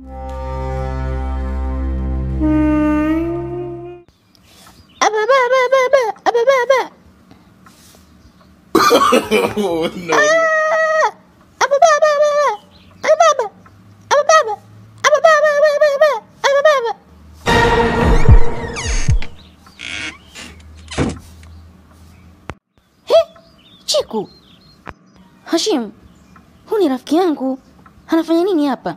Oh. Chiku, Hashim, huu ni rafiki yangu, anafanya nini hapa?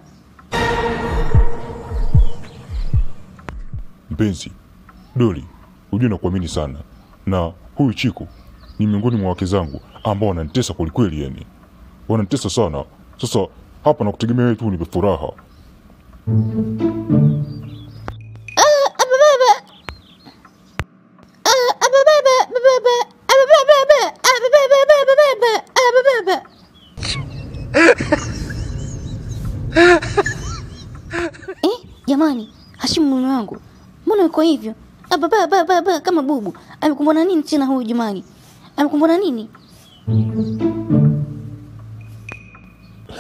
Mpenzi Doli, hujua na kuamini sana, na huyu Chiku ni miongoni mwa wake zangu ambao wananitesa kwelikweli, yani wananitesa sana. Sasa hapa nakutegemea wewe tu unipe furaha. Eh, jamani, Hashim mume wangu, mbona uko hivyo? Aba, ba, ba, ba, ba, kama bubu. Amekumbwa na nini tena huyu Jumani? Amekumbwa na nini?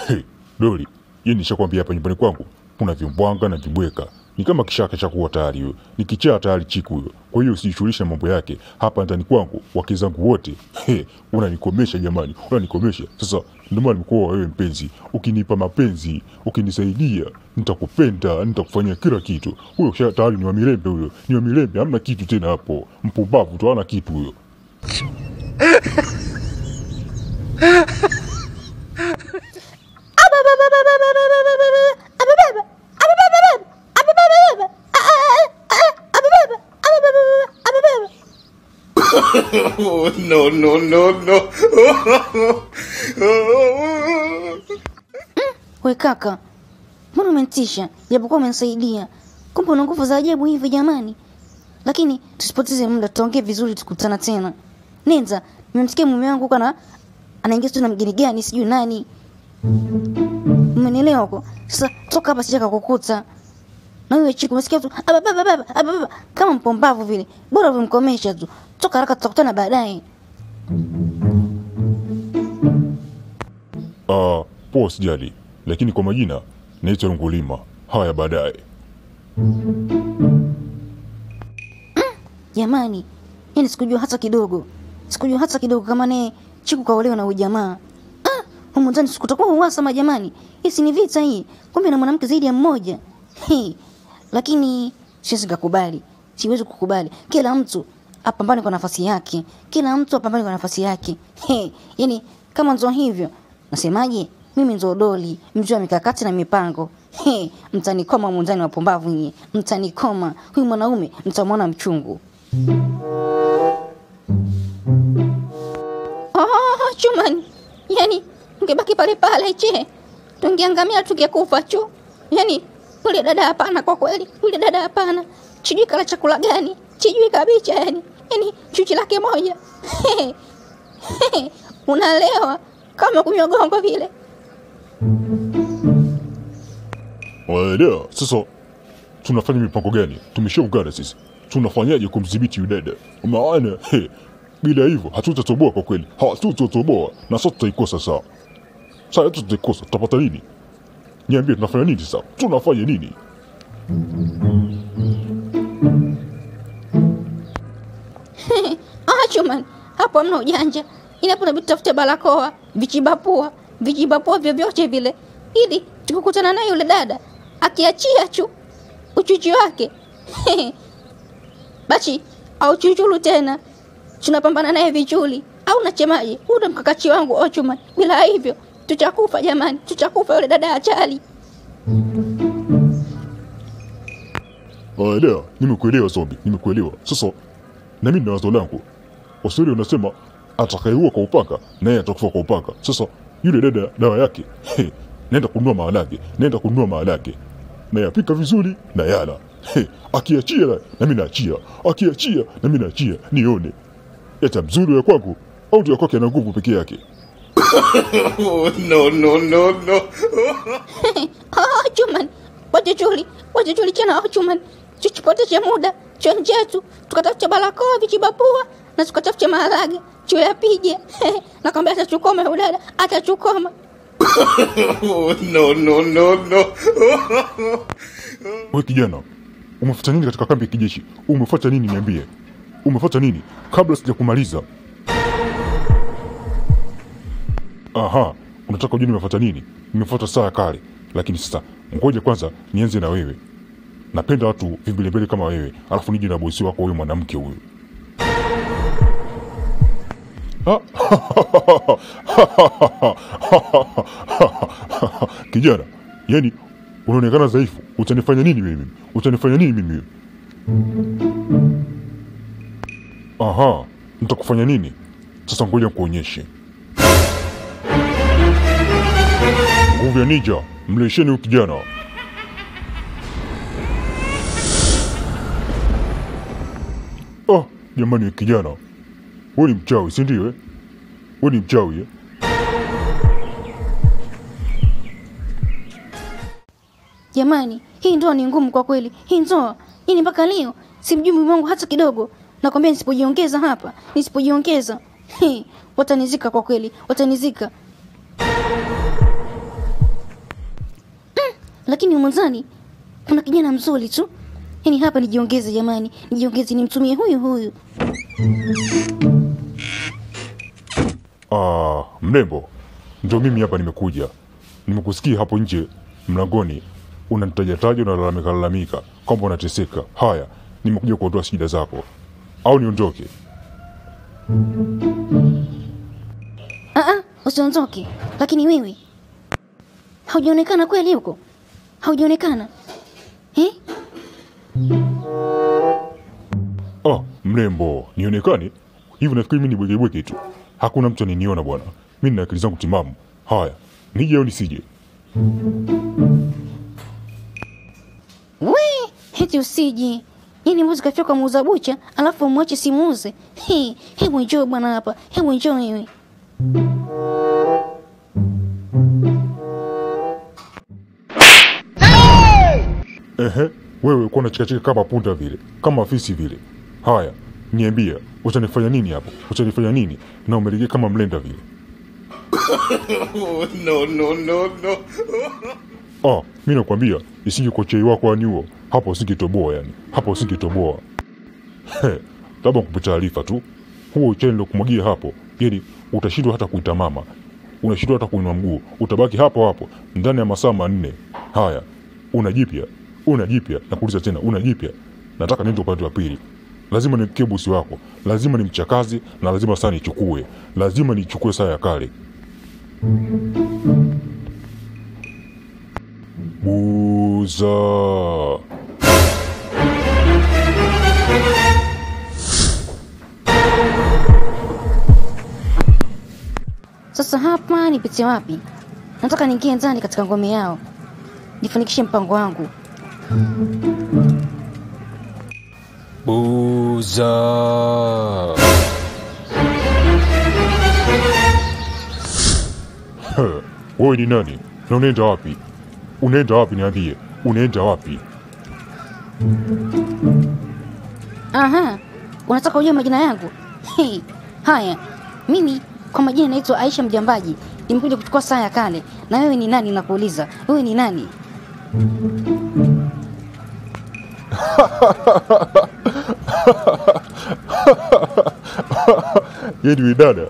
Hey, Doli, yeye nishakwambia hapa nyumbani kwangu kuna vimbwanga na vibweka, ni kama kishaka cha kuwa tayari huyo, ni kichaa tayari Chiku huyo. Kwa hiyo usijishughulishe mambo yake hapa ndani kwangu, wake zangu wote. Unanikomesha jamani, unanikomesha. Sasa ndio maana nimekuoa wewe mpenzi, ukinipa mapenzi, ukinisaidia, nitakupenda, nitakufanyia kila kitu. Huyo kisha tayari ni wa huyo, ni wa milembe, hamna kitu tena hapo. Mpumbavu tu, hana kitu huyo. no, no, no, no. We kaka, mbona umenitisha japokuwa umenisaidia? Kumbe una nguvu za ajabu hivi jamani. Lakini tusipoteze muda, tutaongea vizuri, tukutana tena. Nenza, nimemsikia mume wangu kana anaingia tu na mgeni gani sijui nani. Umenielewa huko? Sasa toka hapa sija kukuta. Na wewe chiku umesikia tu ababa baba ababa kama mpombavu vile. Bora vimkomesha tu. Toka haraka tutakutana baadaye. Ah, poa sijali, lakini kwa majina naitwa Ngulima. Haya, baadaye. Jamani, mm, yani sikujua hata kidogo, sikujua hata kidogo kama naye Chiku kaolewa na huyu jamaa. Ah, humu ndani sikutakuwa uhasama jamani. Hii si ni vita hii, kumbe na mwanamke zaidi ya mmoja. Hey, lakini siwezi kukubali, siwezi kukubali. Kila mtu apambane kwa nafasi yake, kila mtu apambane kwa nafasi yake. Hey, yani kama nzo hivyo, nasemaje? Mimi nzo Doli, mjua wa mikakati na mipango. Hey, mtanikoma mwanzani wa pumbavu nyie, mtanikoma. Huyu mwanaume mtamwona mchungu. Oh, chumani, yani ungebaki pale pale che, tungeangamia tungekufa chu. Yani yule dada hapana, kwa kweli yule dada hapana, sijui kala chakula gani, sijui kabicha, yani yani chuchi lake moja unalewa kama kunywa gongo vile. Waelewa? Sasa tunafanya mipango gani? Tumeshaungana sisi, tunafanyaje kumdhibiti yule dada? Maana bila hivyo hatutatoboa kwa kweli, hatutatoboa na sasa tutaikosa. Sasa sasa, tutaikosa, tutapata nini? Niambie, tunafanya nini sasa? Tunafanya nini? Ah, chuman, hapo hamna ujanja. Inapo inabidi tafute barakoa, vichibapua, vijibapua vyovyote vile, ili tukikutana naye yule dada akiachia chu uchuchi wake basi au chuchulu tena, tunapambana naye vichuli au nachemaje? Huu mkakachi wangu Ochuman. Bila hivyo tutakufa jamani, tutakufa. Yule dada achali. Waelewa? Nimekuelewa Zombi, nimekuelewa. Sasa na mimi na wazo langu, Waswahili wanasema atakayeua kwa upanga naye atakufa kwa upanga. Sasa yule dada dawa yake he, naenda kununua maharage, naenda kununua maharage nayapika vizuri na yala he, akiachia na mimi naachia, akiachia na mimi naachia, nione yata mzuri ya kwangu au ya kwake ana nguvu peke yake. Oh, no, no, no, no. Ah, Chuman, wachuchuli, wachuchuli tena Juman, tuchipoteshe muda chonjetu, tukatafute barakoa, vichibapua na tukatafute maharage tuyapige. Nakwambia atachukoma dada, atachukoma. no, no, no, no. We kijana, umefuata nini katika kambi ya kijeshi? Umefuata nini? Niambie, umefuata nini kabla sija kumaliza? Aha, unataka ujue nimefuata nini? Nimefuata saa ya kale, lakini sasa ngoja kwanza nianze na wewe. Napenda watu vimbelembele kama wewe, alafu nije na bosi wako huyu mwanamke huyu. Ah, Kijana, yani unaonekana dhaifu. Utanifanya nini mimi? Utanifanya nini mimi? Aha, nitakufanya nini? Sasa ngoja nikuonyeshe. Nguvu ya ninja, mlisheni huyu kijana. Oh, jamani kijana. Wewe ni mchawi, si ndio eh? Wewe ni mchawi eh? Jamani, hii ndoa ni ngumu kwa kweli. Hii ndoa hii ni mpaka leo simjui mume wangu hata kidogo. Nakwambia nisipojiongeza hapa, nisipojiongeza watanizika kwa kweli, watanizika. Lakini umwanzani kuna kijana mzuri tu. Yani hapa nijiongeze jamani, nijiongeze nimtumie huyu huyu. Ah, mrembo, ndio mimi hapa nimekuja. Nimekusikia hapo nje mlangoni unanitajataja, unalalamika lalamika kwamba unateseka. Haya, nimekuja kuondoa shida zako, au niondoke? Ah ah, usiondoke. Lakini wewe haujaonekana kweli huko? Haujaonekana? Eh? Ah, mrembo, nionekane hivi? Nafikiri mimi ni bwegebwege tu, hakuna mtu aniniona bwana. Mimi nina akili zangu timamu. Haya, nije au nisije? We, heti usije. Yaani mbuzi kafia kwa muuza bucha, alafu umwache simuuze. He, hebu njoo bwana hapa. Hebu njoo wewe. Ehe, wewe uko unachikachika kama punda vile, kama fisi vile. Haya, niambia, utanifanya nini hapo? Utanifanya nini? Na umelegea kama mlenda vile. no, no, no, no. Ah, mi nakwambia isingi kwa chei wako yani huo, hapo usingetoboa yani, hapo usingetoboa. He, labda nikupe taarifa tu, huo chai nilokumwagia hapo, yani utashindwa hata kuita mama, unashindwa hata kuinua mguu, utabaki hapo hapo ndani ya masaa manne. Haya, una jipya, una jipya, nakuuliza tena, una jipya? Nataka niende upande wa pili, lazima ni bosi wako, lazima ni mchakazi na lazima saa nichukue, lazima nichukue saa ya kale. Buza. Sasa hapa nipitie wapi? Nataka niingie ndani katika ngome yao. Nifanikishe mpango wangu. Buza. Wewe ni nani na unaenda wapi? Unaenda wapi? Niambie, unaenda wapi? Aha, unataka ujue majina yangu? Hey, haya, mimi kwa majina naitwa Aisha Mjambaji. Nimekuja kuchukua saa ya kale. Na wewe ni nani? Nakuuliza, wewe ni nani? Yeye we dada,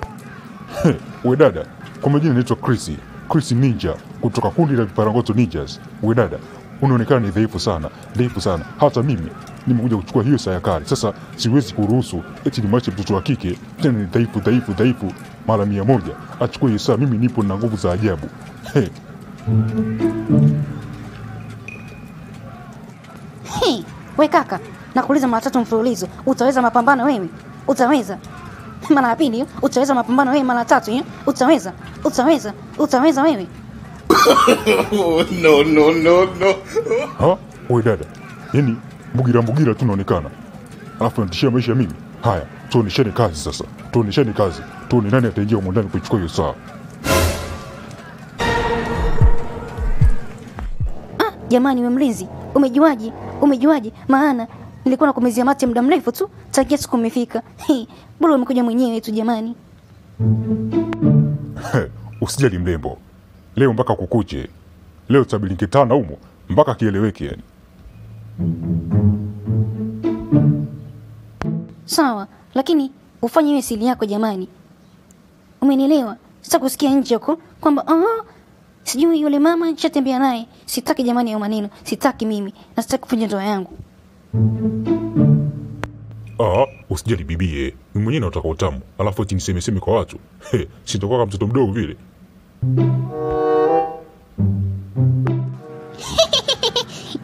He, we dada, kwa majina naitwa Chris, Chris Ninja kutoka kundi la Viparangoto Ninjas. We dada, unaonekana ni dhaifu sana, dhaifu sana. Hata mimi nimekuja kuchukua hiyo sayakari. Sasa siwezi kuruhusu eti nimwache mtoto wa kike tena ni dhaifu dhaifu dhaifu mara mia moja achukue hiyo saa. Mimi nipo na nguvu za ajabu. He, Hey, we kaka, nakuuliza mara tatu mfululizo, utaweza mapambano wewe? Utaweza? Mara ya pili, utaweza mapambano wewe mara tatu hiyo? Utaweza? Utaweza? Utaweza wewe? no, no, no, no. ha? We dada, yani mbugira mbugira tu naonekana, alafu natishia maisha ya mimi. Haya, tuoneshane kazi sasa, tuoneshane kazi, tuone nani ataingia humo ndani kuichukua hiyo saa. Ah, jamani we mlinzi, umejuaje? Umejuaje? Maana nilikuwa nakumezia mate muda mrefu tu tangia siku umefika. Bora umekuja mwenyewe tu jamani. Usijali mrembo, leo mpaka kukuche. Leo tutabilinkitana tana humo mpaka kieleweke yani. Sawa, lakini ufanye hiyo siri yako jamani. Umenielewa? Sasa kusikia nje huko kwamba ah, sijui yule mama nishatembea naye. Sitaki jamani hayo maneno. Sitaki mimi. nasitaki kuvunja ndoa yangu. Ah, usijali bibie, mimi mwenyewe nataka utamu, alafu eti nisemeseme kwa watu. He, sitakuwa kama mtoto mdogo vile.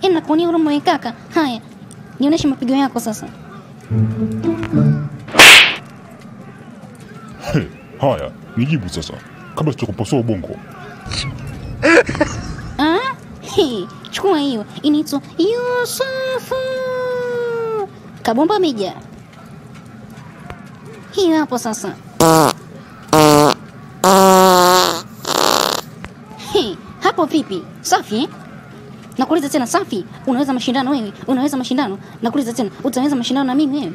Nakuonia huruma kaka. Haya. Nionyeshe mapigo yako sasa. Haya, nijibu sasa kabla sitakupasua ubongo. Chukua hiyo. Inaitwa Yusufu. Kabomba meja. Hiyo hapo sasa. hey, hapo vipi? Safi eh? Nakuuliza tena safi? Unaweza mashindano wewe? Unaweza mashindano? Nakuuliza tena, utaweza mashindano na mimi wewe?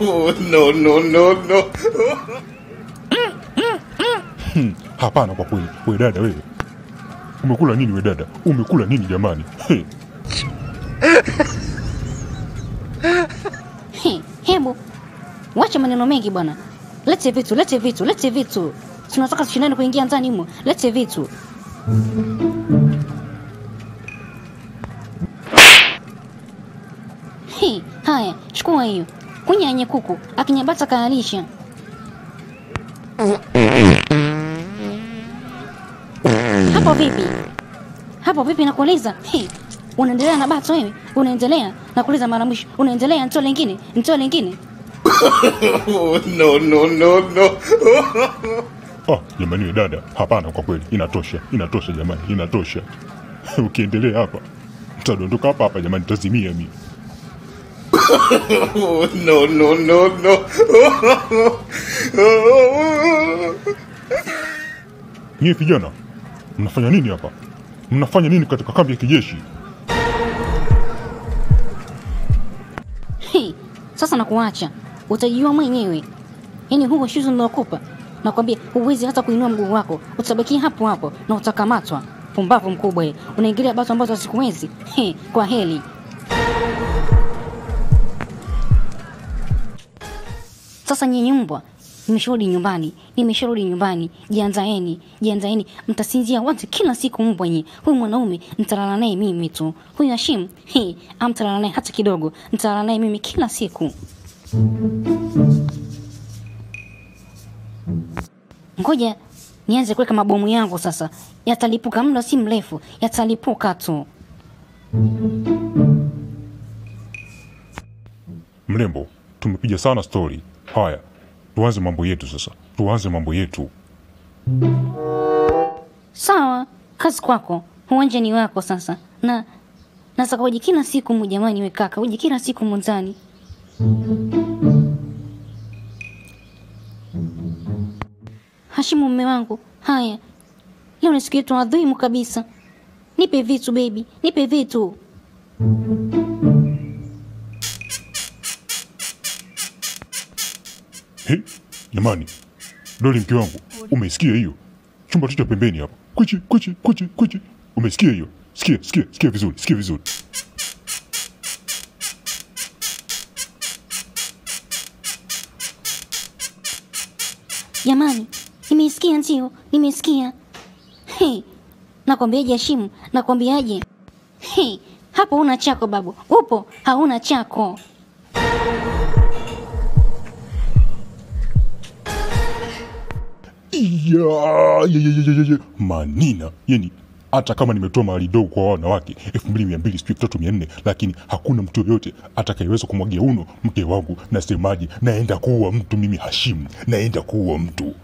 Oh, no, no, no, no. Hapana, kwa kweli, we dada wewe, umekula nini we dada? Umekula nini jamani? Hey. He, hebu wacha maneno mengi bwana. Lete vitu, lete vitu, lete vitu. Tunataka tushindane kuingia ndani humo. Lete vitu. Haya, chukua hiyo. Kunyanye kuku, akinyabata kaalisha. Hapo vipi? Hapo vipi nakuuliza? He, unaendelea na bato wewe? Unaendelea? Nakuuliza mara mwisho. Unaendelea ntoe lingine? Ntoe lingine? Oh, no, no, no, no. ah, jamani dada, hapana, kwa kweli, inatosha, inatosha jamani, inatosha. Ukiendelea hapa nitadondoka hapa hapa jamani, tazimia mimi. Oh, no, no, no, no. Nyie vijana, mnafanya nini hapa? Mnafanya nini katika kambi ya kijeshi? Hey, sasa nakuacha. Utajijua mwenyewe. Yaani huo shuzo nilokupa. Nakwambia huwezi hata kuinua mguu wako. Utabakia hapo hapo na utakamatwa. Pumbavu mkubwa. Unaingilia bato ambazo hazikuwezi. He, kwa heli. Sasa nyinyi mbwa, nimesharudi nyumbani, nimesharudi nyumbani. Jianzaeni, jianzaeni, mtasinzia wote kila siku mbwa. Huyu mwanaume nitalala naye mimi tu. Huyu Hashim, he, amtalala naye hata kidogo. Nitalala naye mimi kila siku. Ngoja nianze kuweka mabomu yangu sasa. Yatalipuka muda si mrefu, yatalipuka tu. Mrembo, tumepiga sana stori. Haya, tuanze mambo yetu sasa, tuanze mambo yetu. Sawa, kazi kwako, uwanja ni wako sasa. Na nasaka uje kila siku mu jamani, we kaka, uje kila siku mwanzani. Hashimu mume wangu, haya leo ni siku yetu adhimu kabisa. Nipe vitu baby, nipe vitu. Jamani, Doli mke wangu, umesikia hiyo? Chumba tu cha pembeni hapa. Kwichi, kwichi, kwichi, kwichi. Umesikia hiyo? Sikia, sikia, sikia vizuri, sikia vizuri. Jamani, nimesikia ndio, nimesikia. Hey, nakwambiaje Hashimu, nakwambiaje? Hey, hapo una chako babu, upo hauna chako. Manina, yani hata kama nimetoa mahali dogo kwa wanawake elfu mbili mia mbili sijui tatu mia nne lakini hakuna mtu yoyote atakayeweza kumwagia uno mke wangu. Nasemaje? Naenda kuua mtu mimi, Hashimu, naenda kuua mtu.